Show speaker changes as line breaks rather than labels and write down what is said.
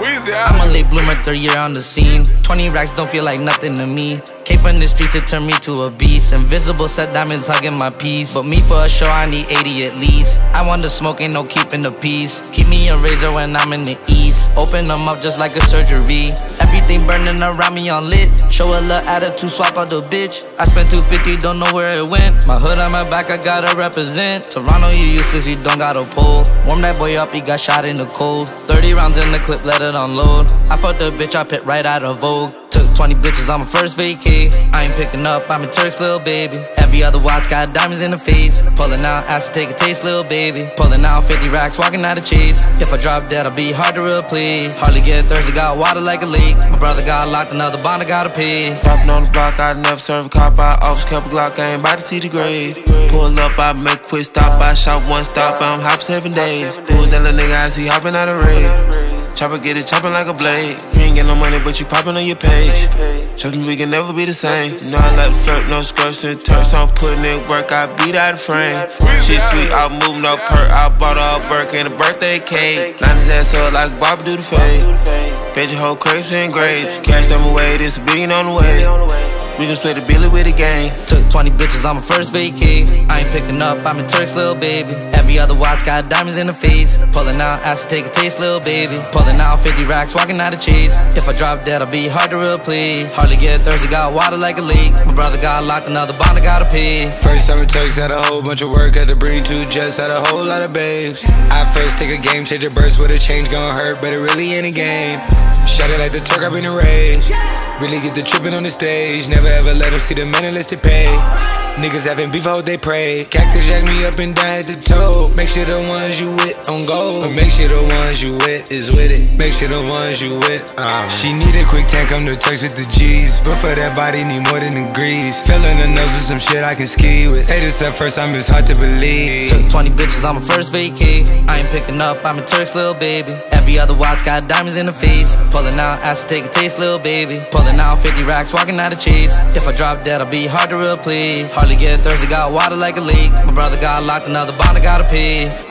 I'm a late bloomer, third year on the scene. 20 racks don't feel like nothing to me. Came from the streets, it turned me to a beast. Invisible set diamonds hugging my piece. But me for a show, I need 80 at least. I want the smoke, ain't no keeping the peace. Keep me a razor when I'm in the east. Open them up just like a surgery. Everything burning around me on lit. Show a little attitude, swap out the bitch. I spent 250, don't know where it went. My hood on my back, I gotta represent. Toronto, you useless, you don't got a pull. Warm that boy up, he got shot in the cold. 30 rounds in the clip, let it unload. I fucked the bitch, I pit right out of Vogue. Took 20 bitches on my first vacay. I ain't picking up, I'm a Turk's little baby. Every other watch got diamonds in the face. Pulling out, asked to take a taste, little baby. Pulling out 50 racks, walking out of cheese. If I drop dead, I'll be hard to replace. Hardly get thirsty, got water like a leak. My brother got locked, another bond, I gotta pay.
Popping on the block, I never serve a cop. I always kept a Glock, I ain't about to see the grade. Pull up, I make quick stop. I shot one stop, I'm hop seven days. Pull that little nigga I see hopping out of raid? Chopper get it chopping like a blade. Ain't get no money, but you poppin' on your page. Chopping, we can never be the same. You know I like to flirt, no skirts and turks. I'm putting in work, I beat out the frame. Shit sweet, I move no perk. I bought a Burke and a birthday cake. Line his ass up like Bob do the fade. Paid your whole crazy and grades. Cash them away, this a billion on the way. We can split the billy with the gang.
Took 20 bitches on my first vacay. I ain't picking up, I'm a Turk's little baby. Every other watch got diamonds in the face. Pulling out, asked to take a taste, little baby. Pulling out 50 racks, walking out of chase. If I drop dead, I'll be hard to replace. Hardly get thirsty, got water like a leak. My brother got locked, another bond, I gotta pay.
First time Turks had a whole bunch of work, had to bring two jets, had a whole lot of babes. I first take a game, change a burst with a change, gon' hurt, but it really ain't a game. Shut it like the Turk, I've been a rage. Really get the trippin' on the stage. Never ever let them see the men unless they pay. Niggas having beef, hold they pray. Cactus jack me up and down at the toe. Make sure the ones you with on go. Make sure the ones you with is with it. Make sure the ones you with. Um. She need a quick tank, come to Turks with the G's. But for that body, need more than degrees. Filling the nose with some shit I can ski with. Say this at first time, it's hard to believe.
Took 20 bitches on my first vacay. I ain't picking up, I'm a Turk's little baby. Every other watch got diamonds in the face. Pulling out, asked to take a taste, little baby. Pulling out 50 racks, walking out of chase. If I drop dead, I'll be hard to replace. Get thirsty, got water like a leak. My brother got locked, another bond, I gotta pay.